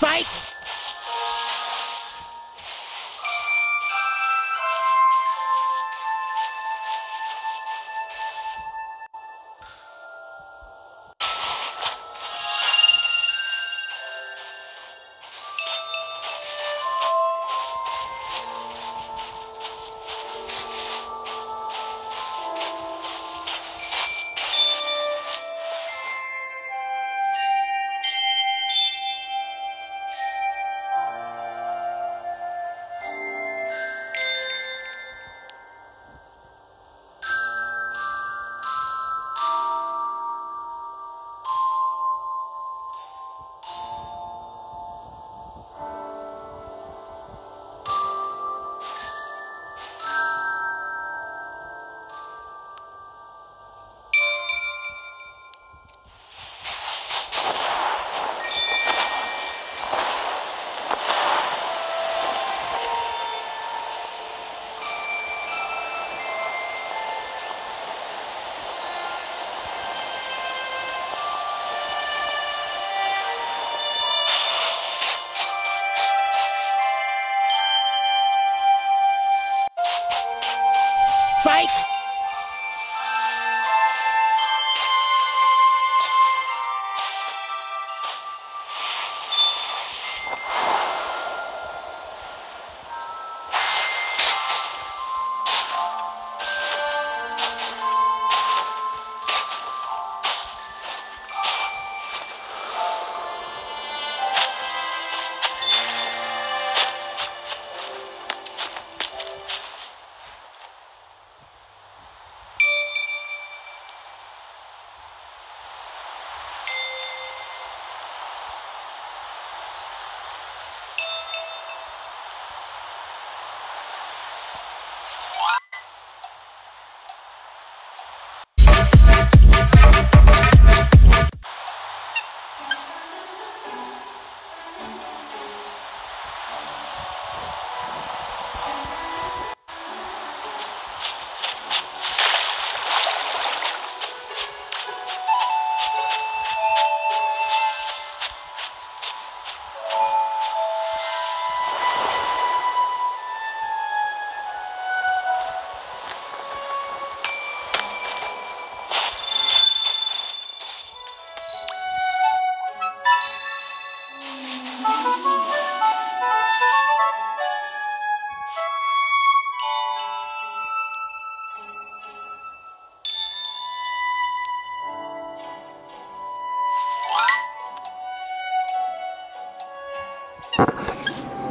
Fight!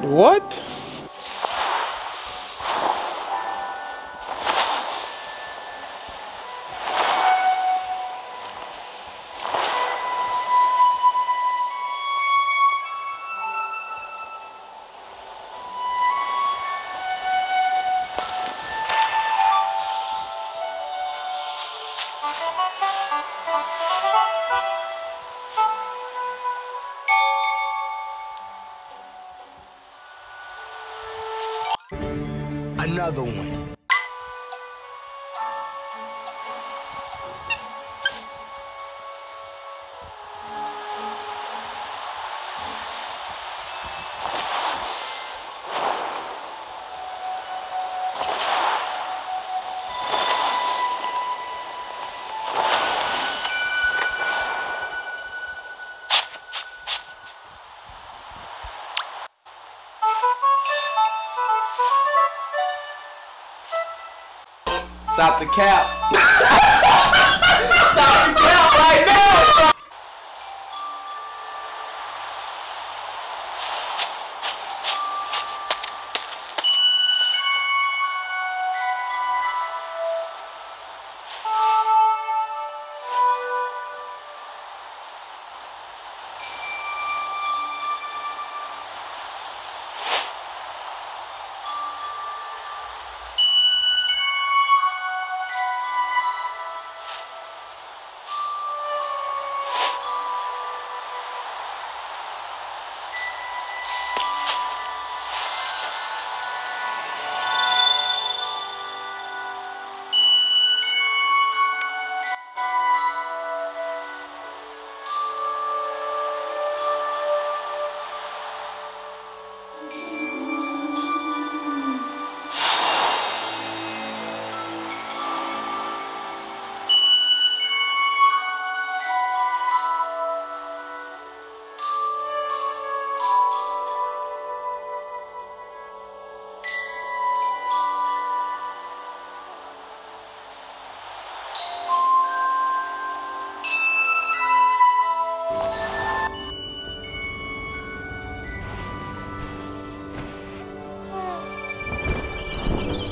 What? Another one. Stop the cap. Stop Bye.